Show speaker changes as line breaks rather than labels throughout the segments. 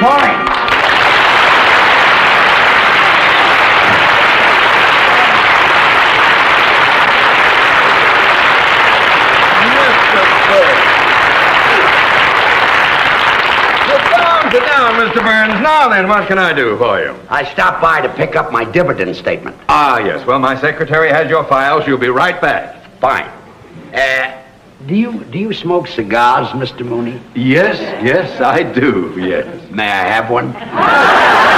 Good morning.
Sit down, Mr. Burns. Now then, what can I do for you?
I stopped by to pick up my dividend statement.
Ah, yes. Well, my secretary has your file. She'll be right back.
Fine. Uh, do you do you smoke cigars, Mr. Mooney?
Yes, yes, I do, yes.
May I have one? Uh,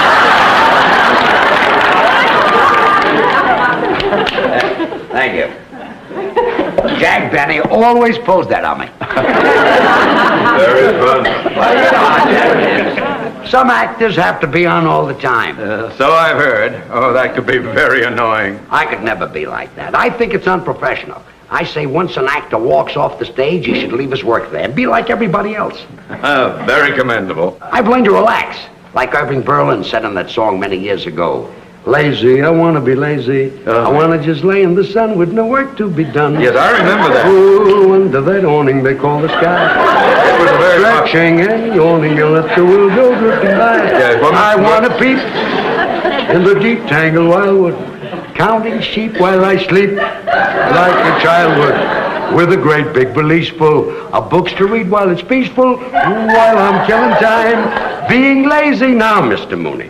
Thank you. Jack Benny always pulls that on me.
Very fun.
Well, you know how that is. Some actors have to be on all the time.
Uh, so I've heard. Oh, that could be very annoying.
I could never be like that. I think it's unprofessional. I say once an actor walks off the stage, he should leave his work there and be like everybody else.
Uh, very commendable.
I've learned to relax, like Irving Berlin said in that song many years ago. Lazy, I want to be lazy. I want to just lay in the sun with no work to be done.
Yes, I remember that.
Ooh, under that awning they call the sky.
It was a very
Stretching and yawning, you let the world go drifting by.
Yes, well,
I want to peep in the deep tangled wildwood, counting sheep while I sleep, like a child would, with a great big valise full of books to read while it's peaceful, while I'm killing time, being lazy now, Mr. Mooney.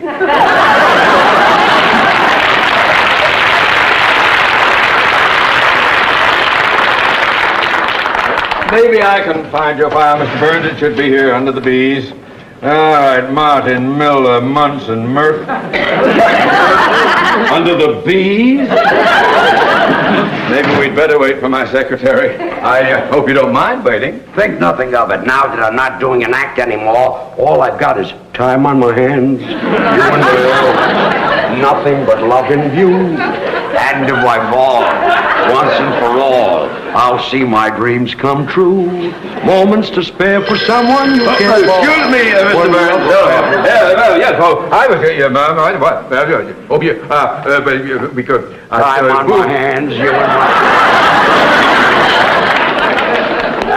Maybe I can find your file, Mr. Burns. It should be here under the B's. All right, Martin, Miller, Munson, Murphy. under the B's? Maybe we'd better wait for my secretary. I uh, hope you don't mind waiting.
Think nothing of it. Now that I'm not doing an act anymore, all I've got is time on my hands, you and the nothing but love in view. And if I fall, once and for all, I'll see my dreams come true. Moments to spare for someone you
Oh,
can't
excuse me, uh, Mr. Burns. Oh, yes, oh, I was, uh, ma'am, I- what, uh, hope you, uh, uh, but uh, we could. uh,
Time
uh,
on my hands, you and my...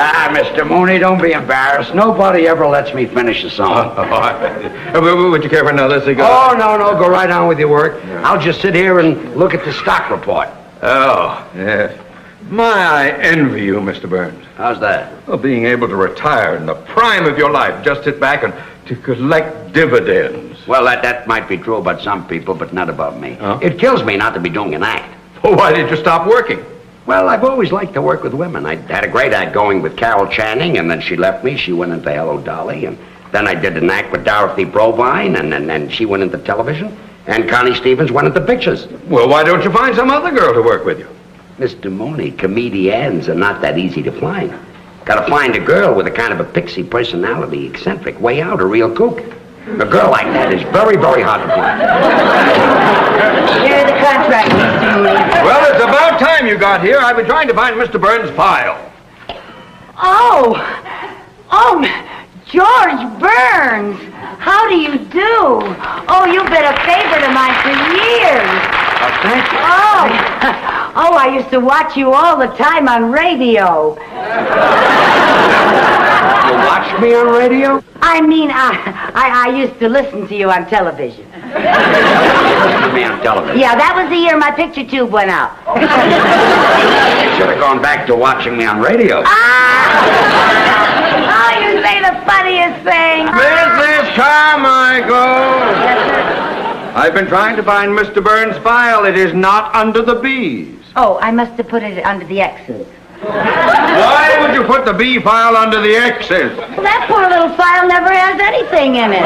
Ah, Mr. Mooney, don't be embarrassed. Nobody ever lets me finish a song.
Oh, would you care for another cigar?
Oh, no, no, go right on with your work. I'll just sit here and look at the stock report.
Oh, yes. My, I envy you, Mr. Burns.
How's that?
Well, being able to retire in the prime of your life, just sit back and to collect dividends.
Well, that, that might be true about some people, but not about me.
Huh?
It kills me not to be doing an act.
Well, why did you stop working?
Well, I've always liked to work with women. I had a great act going with Carol Channing, and then she left me. She went into Hello Dolly, and then I did an act with Dorothy Provine, and then and she went into television, and Connie Stevens went into pictures.
Well, why don't you find some other girl to work with you?
Mr. Mooney, comedians are not that easy to find. Gotta find a girl with a kind of a pixie personality, eccentric, way out, a real kook. A girl like that is very, very hard to find.
Here's the contract.
Well, it's about time you got here. I've been trying to find Mr. Burns' file.
Oh, oh, George Burns. How do you do? Oh, you've been a favorite of mine for years.
Oh, thank you.
Oh, oh, I used to watch you all the time on radio.
You me on radio?
I mean, I, I, I used to listen to you on television.
Listen to me on television.
Yeah, that was the year my picture tube went out.
You should have gone back to watching me on radio.
Ah! Oh, you say the funniest thing.
Mrs. Carmichael! I've been trying to find Mr. Burns' file. It is not under the B's.
Oh, I must have put it under the X's.
Why would you put the B file under the X's?
Well, that poor little file never has anything in it.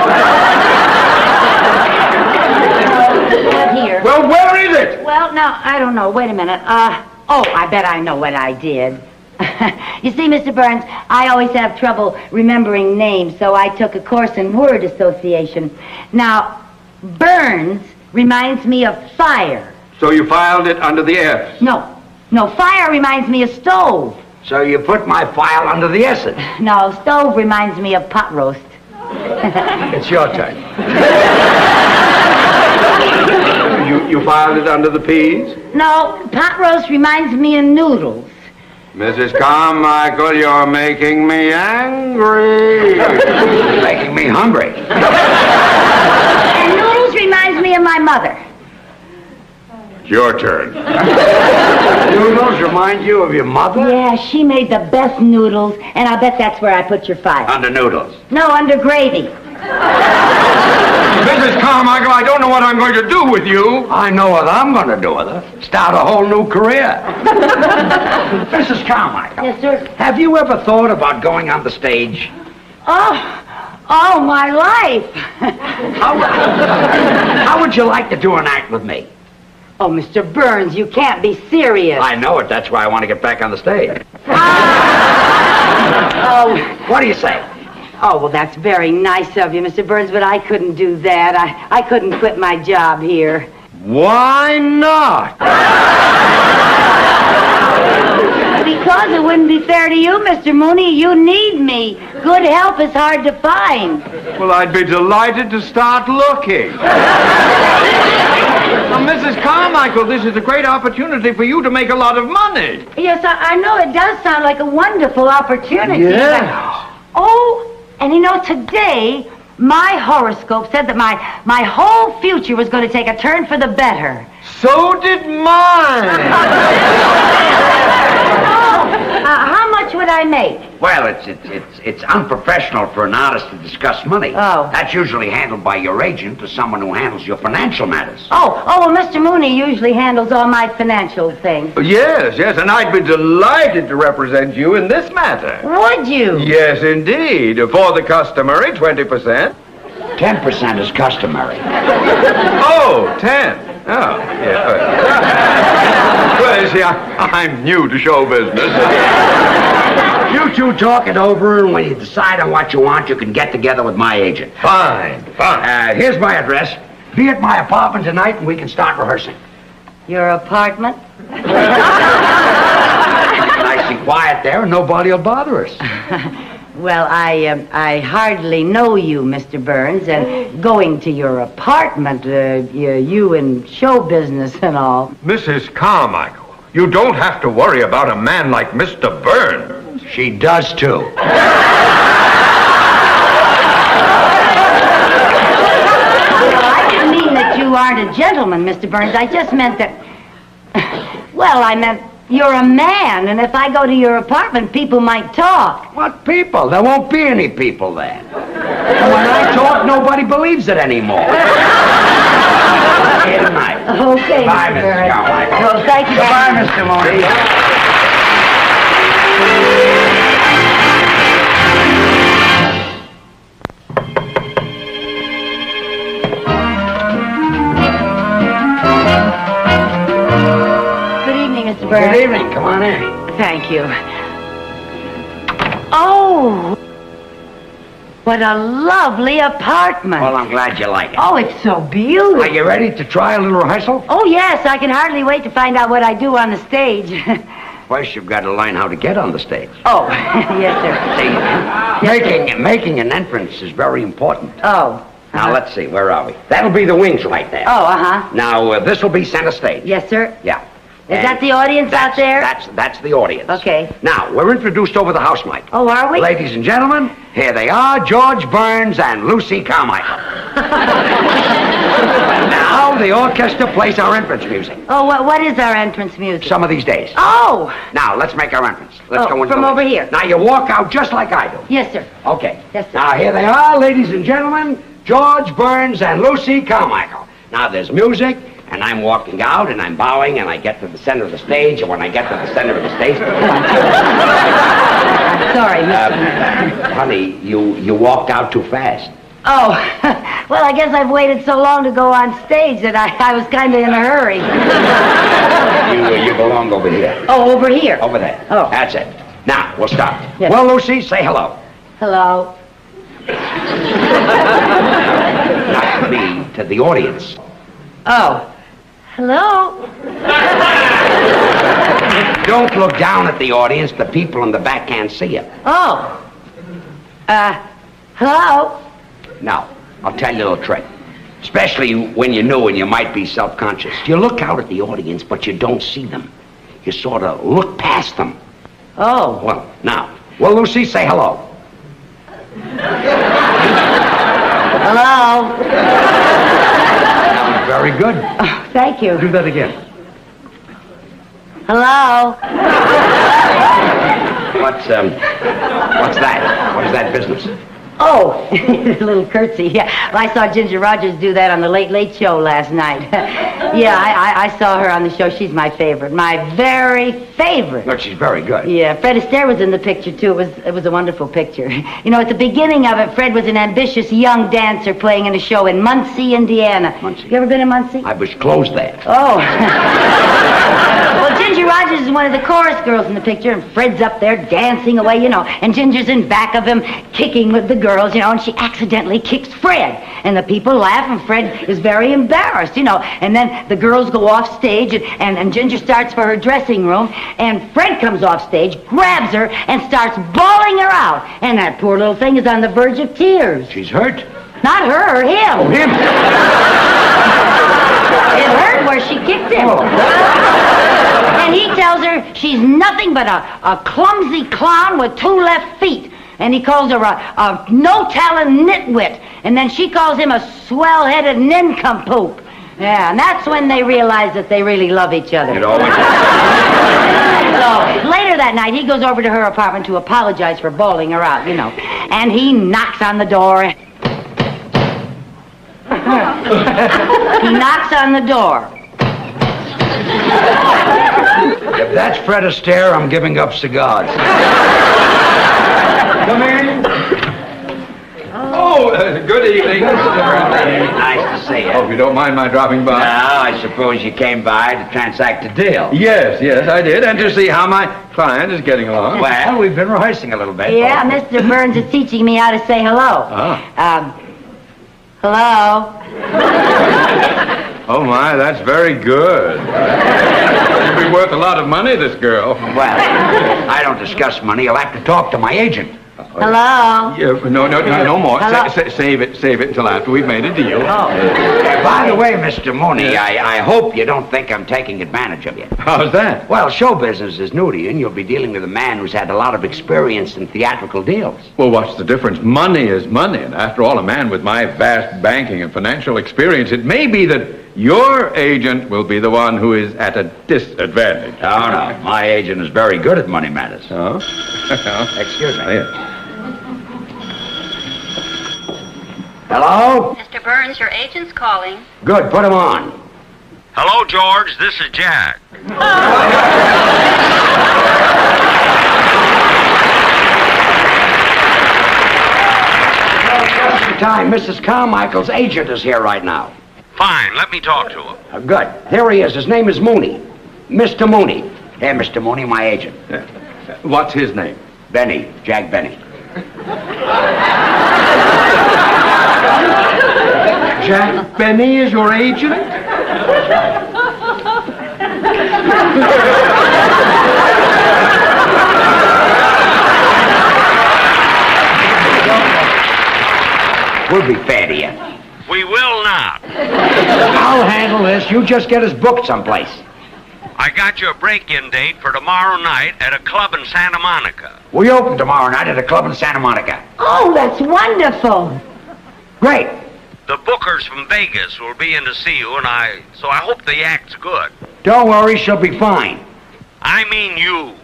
Not here.
Well, where is it?
Well, no, I don't know. Wait a minute. Uh, oh, I bet I know what I did. you see, Mr. Burns, I always have trouble remembering names, so I took a course in word association. Now, Burns reminds me of fire.
So you filed it under the F.
No, no, fire reminds me of stove.
So you put my file under the acid.
No, stove reminds me of pot roast.
it's your turn.
you, you filed it under the P's?
No, pot roast reminds me of noodles.
Mrs. Carmichael, you're making me angry.
making me hungry.
and noodles reminds me of my mother.
Your turn.
Noodles remind you of your mother?
Yeah, she made the best noodles, and I bet that's where I put your file.
Under noodles.
No, under gravy.
Mrs. Carmichael, I don't know what I'm going to do with you.
I know what I'm going to do with her. Start a whole new career. Mrs. Carmichael,
Yes, sir.
have you ever thought about going on the stage?
Oh, all my life.
How, how would you like to do an act with me?
Oh, Mr. Burns, you can't be serious.
I know it. That's why I want to get back on the stage.
Oh,
What do you say?
oh, well, that's very nice of you, Mr. Burns, but I couldn't do that. I, I couldn't quit my job here.
Why not?
Because it wouldn't be fair to you, Mr. Mooney. You need me. Good help is hard to find.
Well, I'd be delighted to start looking. Now, Mrs. Carmichael, this is a great opportunity for you to make a lot of money.
Yes, I, I know it does sound like a wonderful opportunity.
Yes.
but- Oh, and you know, today, my horoscope said that my, my whole future was going to take a turn for the better.
So did mine.
Uh, how much would I make?
Well, it's, it's, it's, it's unprofessional for an artist to discuss money.
Oh.
That's usually handled by your agent or someone who handles your financial matters.
Oh, oh, well, Mr. Mooney usually handles all my financial things.
Uh, yes, yes, and I'd be delighted to represent you in this matter.
Would you?
Yes, indeed. For the customary 20%.
10% is customary.
Oh, 10. Oh, yeah. well, you see, I, I'm new to show business.
You two talk it over, and when you decide on what you want, you can get together with my agent.
Fine, fine.
Uh, here's my address. Be at my apartment tonight, and we can start rehearsing.
Your apartment?
Nice and quiet there, and nobody will bother us.
Well, I um, I hardly know you, Mr. Burns, and going to your apartment, uh, you, you in show business and all.
Mrs. Carmichael, you don't have to worry about a man like Mr. Burns.
She does, too.
I didn't mean that you aren't a gentleman, Mr. Burns. I just meant that. Well, I meant you're a man, and if I go to your apartment, people might talk.
What people? There won't be any people there. And when I talk, nobody believes it anymore. Here tonight.
Okay,
Bye,
Mr. Burns.
Carmichael.
Well, thank you.
Goodbye, Mr. Mooney.
Burns.
Good evening. Come on in.
Thank you. Oh, what a lovely apartment.
Well, I'm glad you like it.
Oh, it's so beautiful.
Are you ready to try a little rehearsal?
Oh, yes, I can hardly wait to find out what I do on the stage.
First, you've got to learn how to get on the stage.
oh, yes, sir.
See, making, making an entrance is very important.
Oh.
Now, let's see. Where are we? That'll be the wings right there.
Oh, uh-huh.
Now, uh, this will be center stage.
Yes, sir.
Yeah.
Is that the audience out there?
That's, that's the audience.
Okay.
Now, we're introduced over the house mic.
Oh, are we?
Ladies and gentlemen, here they are, George Burns and Lucy Carmichael. now, the orchestra plays our entrance music.
Oh, what, what is our entrance music?
Some of these days.
Oh,
Now, let's make our entrance. Let's
Oh,
go into
from over here.
Now, you walk out just like I do.
yes, sir.
Okay.
Yes, sir.
Now, here they are, ladies and gentlemen, George Burns and Lucy Carmichael. Now, there's music, and I'm walking out, and I'm bowing, and I get to the center of the stage, and when I get to the center of the stage, I'm
Sorry, Mr.
uh, honey, you, you walked out too fast.
Oh, well, I guess I've waited so long to go on stage that I, I was kind of in a hurry.
You, you belong over here.
Oh, over here.
Over there.
Oh.
That's it. Now, we'll start.
Yes.
Well, Lucy, say hello.
Hello.
Not to me, to the audience.
Oh. Hello.
Don't look down at the audience. The people in the back can't see you.
Oh. Uh, hello.
Now, I'll tell you a little trick. Especially when you're new and you might be self-conscious. You look out at the audience, but you don't see them. You sort of look past them.
Oh.
Well, now, well, Lucy, say hello.
Hello.
That was very very good.
Oh, thank you.
Do that again.
Hello?
What's, um, what's that? What is that business?
Oh, a little curtsy. Yeah, well, I saw Ginger Rogers do that on the Late Late Show last night. yeah, I, I, I saw her on the show. She's my favorite, my very favorite.
Look, she's very good.
Yeah, Fred Astaire was in the picture too. It was it was a wonderful picture. You know, at the beginning of it, Fred was an ambitious young dancer playing in a show in Muncie, Indiana.
Muncie.
You ever been to Muncie?
I was closed there.
Oh. Rogers is one of the chorus girls in the picture, and Fred's up there dancing away, you know, and Ginger's in back of him kicking with the girls, you know, and she accidentally kicks Fred. And the people laugh, and Fred is very embarrassed, you know. And then the girls go off stage, and, and, and Ginger starts for her dressing room, and Fred comes off stage, grabs her, and starts bawling her out. And that poor little thing is on the verge of tears.
She's hurt.
Not her, him.
Oh, him.
It hurt where she kicked him. Oh, and he tells her she's nothing but a, a clumsy clown with two left feet. And he calls her a, a no-talent nitwit. And then she calls him a swell-headed nincompoop. Yeah, and that's when they realize that they really love each other.
It always
So later that night, he goes over to her apartment to apologize for bawling her out, you know. And he knocks on the door. he knocks on the door.
If that's Fred Astaire, I'm giving up cigars. Come in.
Oh, uh, good evening, Mr.
Nice to see you.
Hope you don't mind my dropping by.
Now, I suppose you came by to transact a deal.
Yes, yes, I did, and to see how my client is getting along.
Well, we've been rehearsing a little bit.
Yeah, Mr. Burns is teaching me how to say hello.
Ah.
Um, hello?
Oh my, that's very good. She'll be worth a lot of money, this girl.
Well, I don't discuss money. You'll have to talk to my agent.
Hello?
Yeah, no, no, no, no more. Sa- sa- save it, save it until after we've made a deal.
Uh, by the way, Mr. Mooney, I, I hope you don't think I'm taking advantage of you.
How's that?
Well, show business is new to you, and you'll be dealing with a man who's had a lot of experience in theatrical deals.
Well, what's the difference? Money is money, and after all, a man with my vast banking and financial experience, it may be that your agent will be the one who is at a disadvantage.
Oh, no. My agent is very good at money matters.
Oh?
Excuse me.
Yeah.
Hello?
Mr. Burns, your agent's calling.
Good, put him on.
Hello, George. This is Jack.
Just in time. Mrs. Carmichael's agent is here right now.
Fine. Let me talk to him.
Uh, good. Here he is. His name is Mooney. Mr. Mooney. Hey, Mr. Mooney, my agent.
Yeah. What's his name?
Benny. Jack Benny.
Jack Benny is your agent?
We'll be fair to you.
We will not.
I'll handle this. You just get us booked someplace.
I got you a break-in date for tomorrow night at a club in Santa Monica.
We open tomorrow night at a club in Santa Monica.
Oh, that's wonderful.
Great.
The bookers from Vegas will be in to see you, and I so I hope the act's good.
Don't worry, she'll be fine.
I mean you.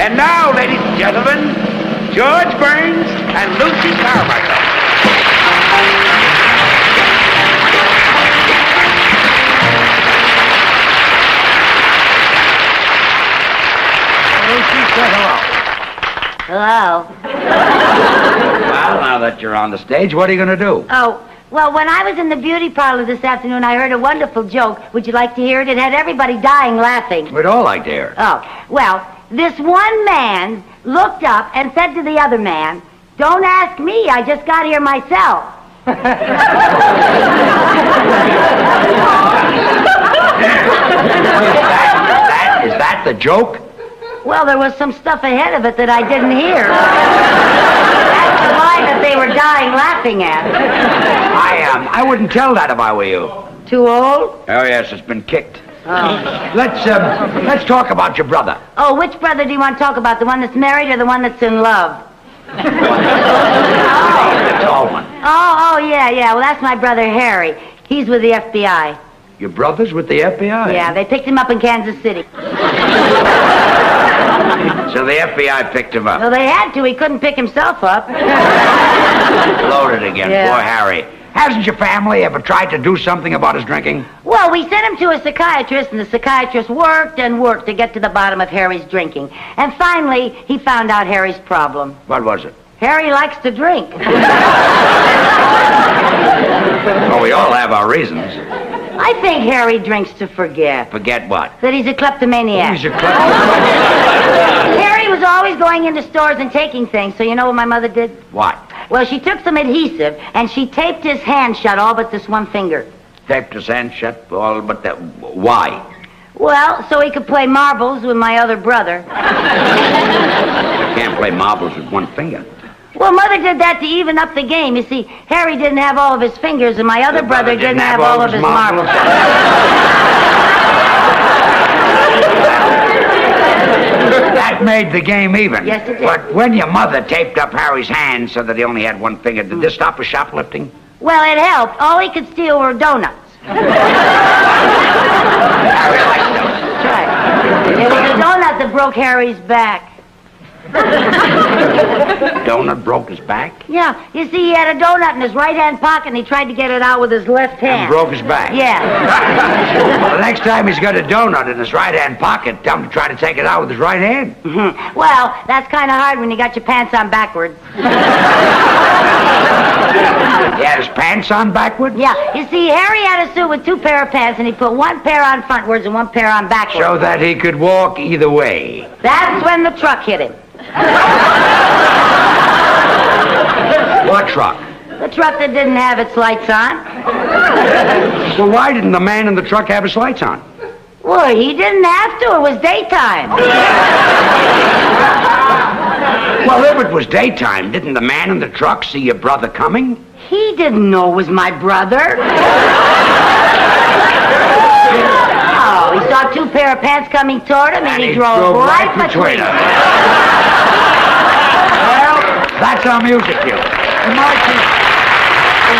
And now, ladies and gentlemen, George Burns and Lucy Carmichael. Hello.
Hello.
Well, now that you're on the stage, what are you going to do?
Oh, well, when I was in the beauty parlor this afternoon, I heard a wonderful joke. Would you like to hear it? It had everybody dying laughing.
We'd all like to hear. it.
Oh, well, this one man looked up and said to the other man, Don't ask me, I just got here myself.
That, is that the joke?
Well, there was some stuff ahead of it that I didn't hear. That's the line that they were dying laughing at.
I um, I wouldn't tell that if I were you.
Too old?
Oh yes, it's been kicked.
Oh.
Let's um, let's talk about your brother.
Oh, which brother do you want to talk about? The one that's married or the one that's in love?
The tall one.
Oh, oh, yeah, yeah. Well, that's my brother Harry. He's with the FBI.
Your brother's with the FBI.
Yeah, they picked him up in Kansas City.
So the FBI picked him up.
Well, they had to. He couldn't pick himself up.
Loaded again.
Yeah.
Poor Harry. Hasn't your family ever tried to do something about his drinking?
Well, we sent him to a psychiatrist, and the psychiatrist worked and worked to get to the bottom of Harry's drinking. And finally, he found out Harry's problem.
What was it?
Harry likes to drink.
Well, we all have our reasons.
I think Harry drinks to forget
Forget what?
that he's a kleptomaniac.
Oh, he's a clever-
Harry was always going into stores and taking things, so you know what my mother did?
What?
Well, she took some adhesive and she taped his hand shut, all but this one finger.
Taped his hand shut, all but that. Why?
Well, so he could play marbles with my other brother.
You can't play marbles with one finger.
Well, Mother did that to even up the game. You see, Harry didn't have all of his fingers, and my other
Your
brother, didn't, have, all of his marbles.
That made the game even.
Yes, it did.
But when your mother taped up Harry's hand so that he only had one finger, did this hmm. stop his shoplifting?
Well, it helped. All he could steal were donuts.
Harry liked those.
That's right. It was a donut that broke Harry's back.
Donut broke his back
Yeah, you see, he had a donut in his right hand pocket, and he tried to get it out with his left hand.
and broke his back.
Yeah.
well, the next time he's got a donut in his right hand pocket, tell him to try to take it out with his right hand.
Well, that's kind of hard when you got your pants on backwards.
He had his pants on backwards?
Yeah, you see, Harry had a suit with two pair of pants, and he put one pair on frontwards and one pair on backwards.
So that he could walk either way.
That's when the truck hit him.
What truck?
The truck that didn't have its lights on.
Well, why didn't the man in the truck have his lights on?
Well, he didn't have to. It was daytime.
Well, if it was daytime, didn't the man in the truck see your brother coming?
He didn't know it was my brother. Oh, he saw two pair of pants coming toward him, and, he, drove, right, between them.
That's our music cue. And Marcy-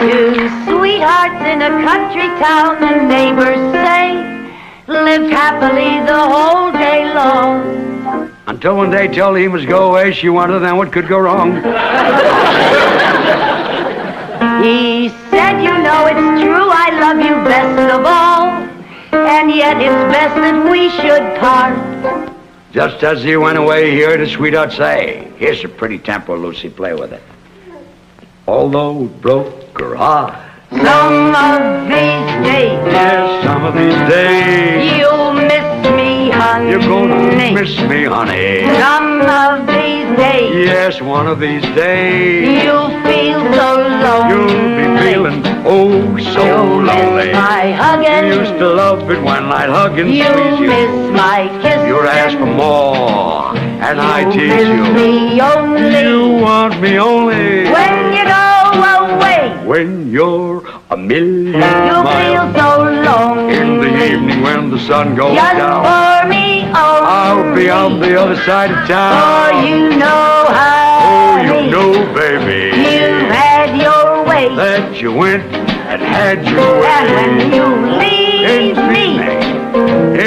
Two sweethearts in a country town, the neighbors say, lived happily the whole day long.
Until one day told he must go away, she wondered then what could go wrong.
He said, you know it's true, I love you best of all, and yet it's best that we should part.
Just as he went away, he heard his sweetheart say, Here's a pretty tempo, Lucy, play with it. Although broke her heart,
Some of these days,
yes, some of these days,
you'll miss me, honey.
you're gonna miss me, honey.
Some of these days,
Yes, one of these days,
you'll feel so lonely.
you'll be feeling oh so
You'll
lonely.
my
You
hugging.
used to love it when I'd hug and
You'll
squeeze you.
miss my kissing.
You'd ask for more, and I
You'll
tease you.
me only
You want me only
when you go away.
when you're a million
You'll feel so lonely.
In the evening when the sun goes
Just
down,
for me only.
I'll be on the other side of
For
town.
you know,
Oh, you know, baby,
had your way.
that you went and had your
And when you leave me,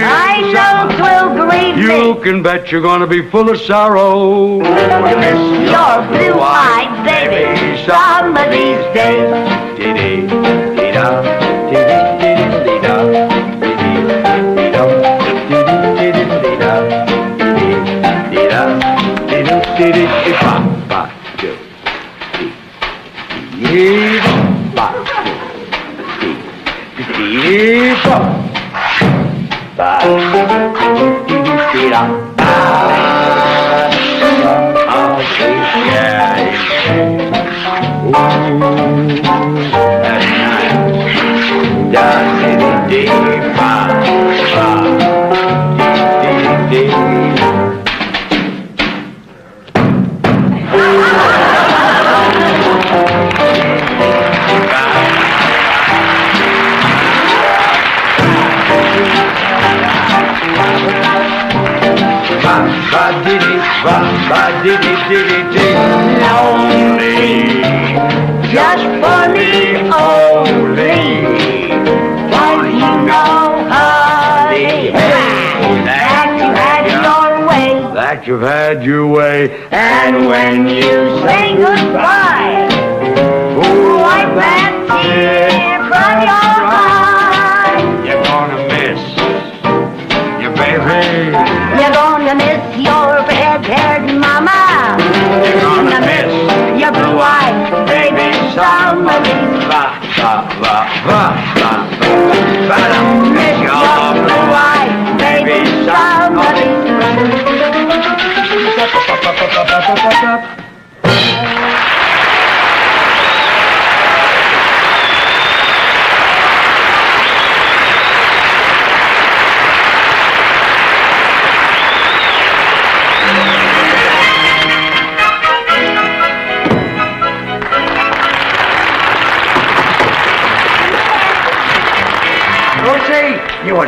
I know 'twill grieve
You
me.
can bet you're gonna be full of sorrow. Miss
Your blue-eyed baby, some of these days.
Dee-dee, dee-da, dee-dee, dee-dee, dee-da, dee-dee, dee-dum, dee-dee, dee-dee, dee-da, dee-dee, dee-da, dee-doo, dee-dee, dee-ba, ba, do, dee, dee, ba, do, dee, dee, ba, ba, dee, dee, ba ba diddy diddy dee. Lonely, just for me only. Don't you know, honey, that you had your way. That you've had your way, and when you say goodbye, wipe that tear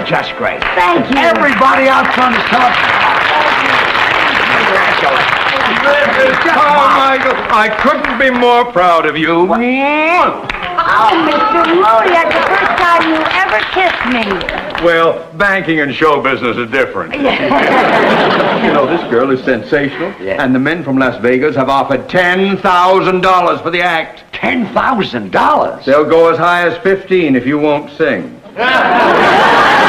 you were just great.
Thank you.
Everybody out front is talking.
Oh, Michael, I couldn't be more proud of you.
Oh, Mr. Mooney, that's the first time you ever kissed me.
Well, banking and show business are different. You know, this girl is sensational,
Yeah.
and the men from Las Vegas have offered $10,000 for the act.
Ten thousand dollars.
They'll go as high as 15 if you won't sing.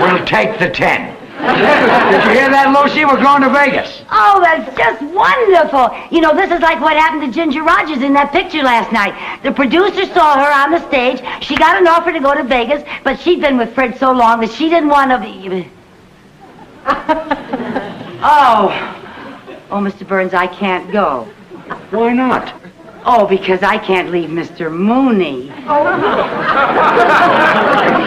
We'll take the ten. Did you hear that, Lucy? We're going to Vegas.
Oh, that's just wonderful. You know, this is like what happened to Ginger Rogers in that picture last night. The producer saw her on the stage. She got an offer to go to Vegas, but she'd been with Fred so long that she didn't want to be. oh. Oh, Mr. Burns, I can't go.
Why not?
Oh, because I can't leave Mr. Mooney.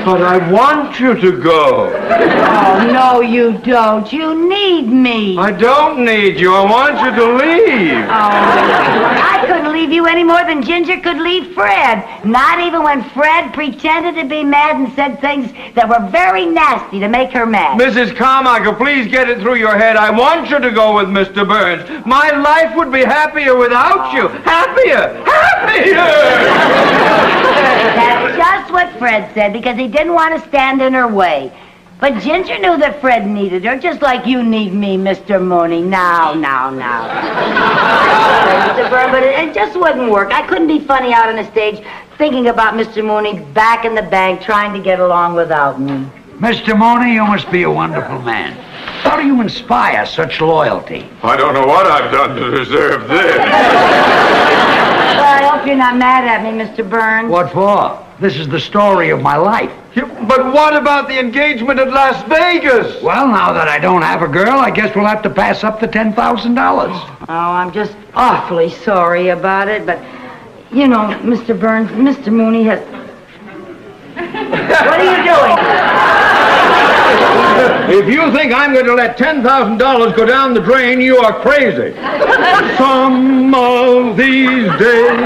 But I want you to go.
Oh, no, you don't. You need me.
I don't need you. I want you to leave.
Oh, I leave you any more than Ginger could leave Fred. Not even when Fred pretended to be mad and said things that were very nasty to make her mad.
Mrs. Carmichael, please get it through your head. I want you to go with Mr. Burns. My life would be happier without you. Happier! Happier!
That's just what Fred said because he didn't want to stand in her way. But Ginger knew that Fred needed her, just like you need me, Mr. Mooney. Now, now, now. Mr. Burns, but it, it just wouldn't work. I couldn't be funny out on the stage thinking about Mr. Mooney back in the bank trying to get along without me.
Mr. Mooney, you must be a wonderful man. How do you inspire such loyalty?
I don't know what I've done to deserve this.
Well, I hope you're not mad at me, Mr. Burns.
What for? This is the story of my life.
But what about the engagement at Las Vegas?
Well, now that I don't have a girl, I guess we'll have to pass up the $10,000.
Oh, I'm just awfully sorry about it, but you know, Mr. Burns, Mr. Mooney has. what are you doing?
If you think I'm going to let $10,000 go down the drain, you are crazy. Some of these days.